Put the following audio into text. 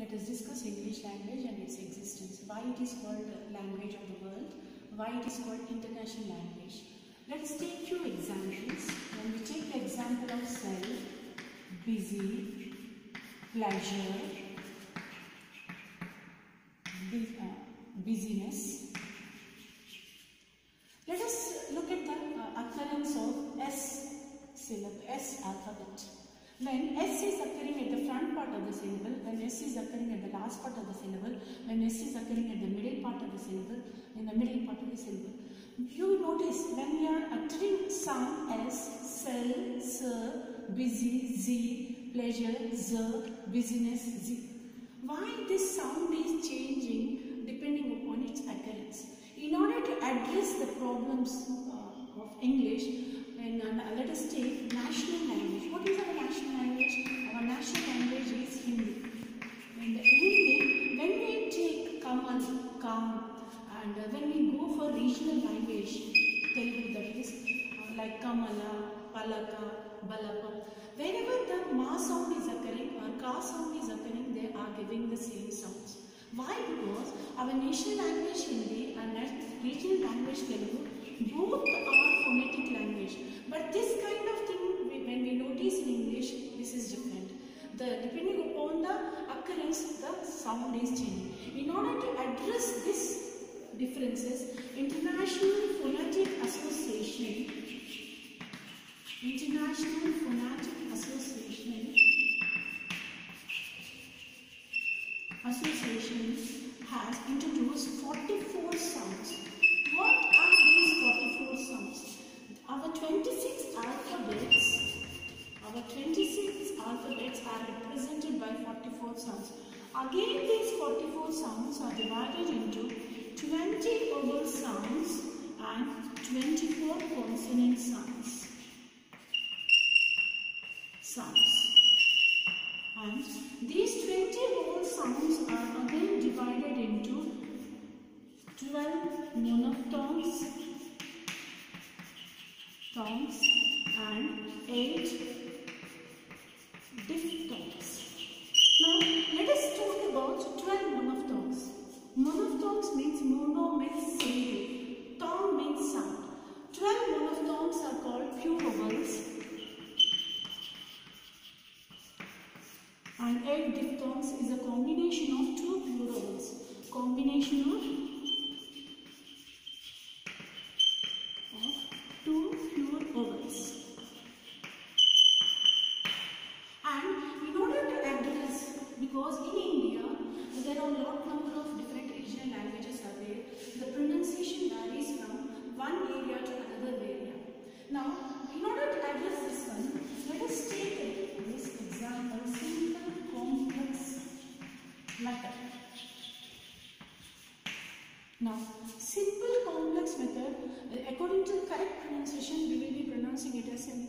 let us discuss English language and its existence. Why it is called language of the world, why it is called international language. Let's take few examples. When we take the example of self, busy, pleasure, bu- uh, busyness. Let us look at the uh, occurrence of S syllable, S alphabet. When S is occurring at the front part of the syllable, when S is occurring at the last part of the syllable, when S is occurring at the middle part of the syllable, in the middle part of the syllable. You notice when we are uttering sound S, cell, sir, busy, z, pleasure, z, business, z. Why this sound is changing depending upon its occurrence. In order to address the problems uh, of English, let us take national language. What is our national language? Our national language is Hindi. Hindi, when we take Kamal, Kam, and uh, when we go for regional language, Telugu that is, uh, like Kamala, Palaka, Balapa, whenever the Ma sound is occurring or Ka sound is occurring, they are giving the same sounds. Why? Because our national language Hindi and regional language Telugu both are phonetic language. Sound is changing. In order to address these differences, International Phonetic Association, International Phonetic Association Association has introduced 44 sounds. What are these 44 sounds? Our 26 alphabets, our 26 alphabets are represented by 44 sounds. Again, these 44 sounds are divided into 20 vowel sounds and 24 consonant sounds. Sounds. And these 20 vowel sounds are again divided into 12 monophthongs, thongs and 8 and 8 diphthongs is a combination of two vowels. Combination of two pure vowels. And in order to address, because in India there are a lot number of different regional languages are there, the pronunciation varies from one area to another area. Now, in order to address this one, let us take this example, simple complex method. Now, simple complex method, uh, according to the correct pronunciation, we will be pronouncing it as sim-